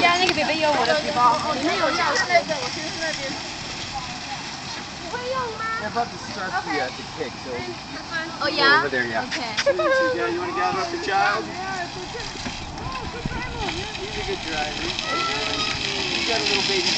也有我的皮包，里面有钥匙。那个，我先去那边。不会用吗 about the start okay. the, uh, the kick, so Oh yeah. over there, yeah. Okay. yeah, you want to gather up the child? Yeah, it's okay. Oh, good driver. He's a good driver. He's got a little baby